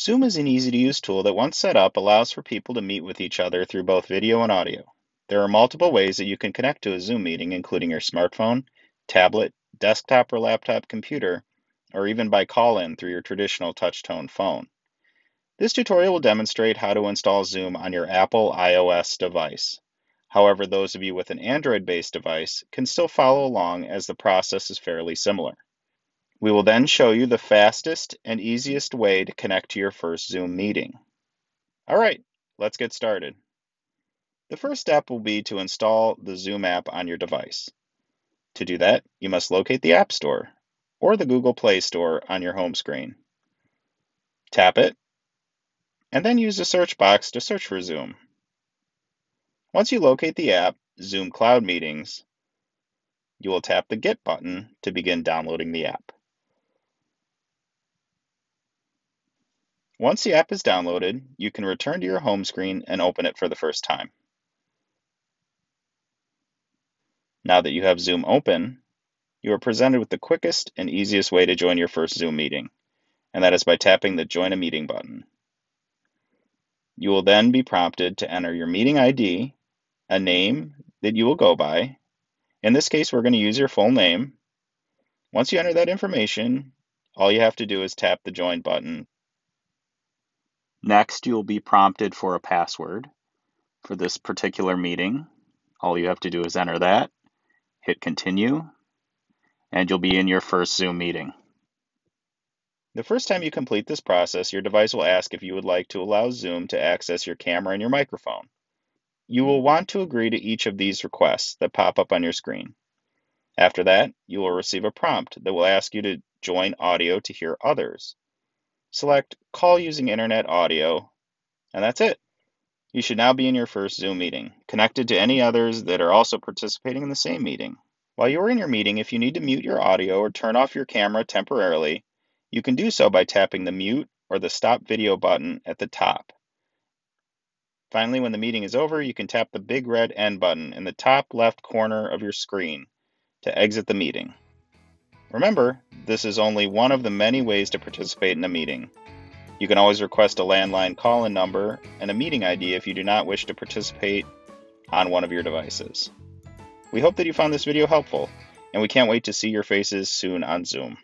Zoom is an easy to use tool that once set up allows for people to meet with each other through both video and audio. There are multiple ways that you can connect to a Zoom meeting, including your smartphone, tablet, desktop or laptop computer, or even by call-in through your traditional touch-tone phone. This tutorial will demonstrate how to install Zoom on your Apple iOS device. However, those of you with an Android-based device can still follow along as the process is fairly similar. We will then show you the fastest and easiest way to connect to your first Zoom meeting. All right, let's get started. The first step will be to install the Zoom app on your device. To do that, you must locate the App Store or the Google Play Store on your home screen. Tap it, and then use the search box to search for Zoom. Once you locate the app, Zoom Cloud Meetings, you will tap the Get button to begin downloading the app. Once the app is downloaded, you can return to your home screen and open it for the first time. Now that you have Zoom open, you are presented with the quickest and easiest way to join your first Zoom meeting, and that is by tapping the Join a Meeting button. You will then be prompted to enter your meeting ID, a name that you will go by. In this case, we're going to use your full name. Once you enter that information, all you have to do is tap the Join button Next, you'll be prompted for a password for this particular meeting. All you have to do is enter that, hit continue, and you'll be in your first Zoom meeting. The first time you complete this process, your device will ask if you would like to allow Zoom to access your camera and your microphone. You will want to agree to each of these requests that pop up on your screen. After that, you will receive a prompt that will ask you to join audio to hear others. Select Call using Internet Audio, and that's it. You should now be in your first Zoom meeting, connected to any others that are also participating in the same meeting. While you are in your meeting, if you need to mute your audio or turn off your camera temporarily, you can do so by tapping the mute or the stop video button at the top. Finally, when the meeting is over, you can tap the big red end button in the top left corner of your screen to exit the meeting. Remember, this is only one of the many ways to participate in a meeting. You can always request a landline call in number and a meeting ID if you do not wish to participate on one of your devices. We hope that you found this video helpful, and we can't wait to see your faces soon on Zoom.